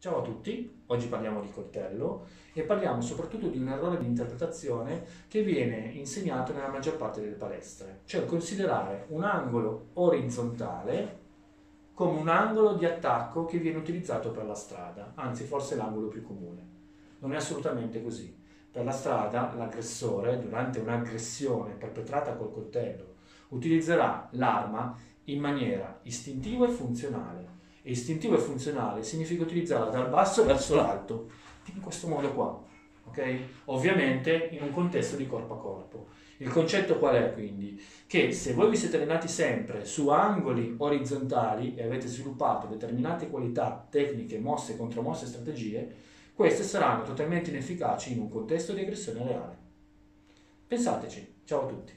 Ciao a tutti, oggi parliamo di coltello e parliamo soprattutto di un errore di interpretazione che viene insegnato nella maggior parte delle palestre, cioè considerare un angolo orizzontale come un angolo di attacco che viene utilizzato per la strada, anzi forse l'angolo più comune. Non è assolutamente così. Per la strada l'aggressore, durante un'aggressione perpetrata col coltello, utilizzerà l'arma in maniera istintiva e funzionale e istintivo e funzionale significa utilizzarla dal basso verso l'alto, in questo modo qua, ok? Ovviamente in un contesto di corpo a corpo. Il concetto qual è quindi? Che se voi vi siete allenati sempre su angoli orizzontali e avete sviluppato determinate qualità, tecniche, mosse, contromosse strategie, queste saranno totalmente inefficaci in un contesto di aggressione reale. Pensateci, ciao a tutti.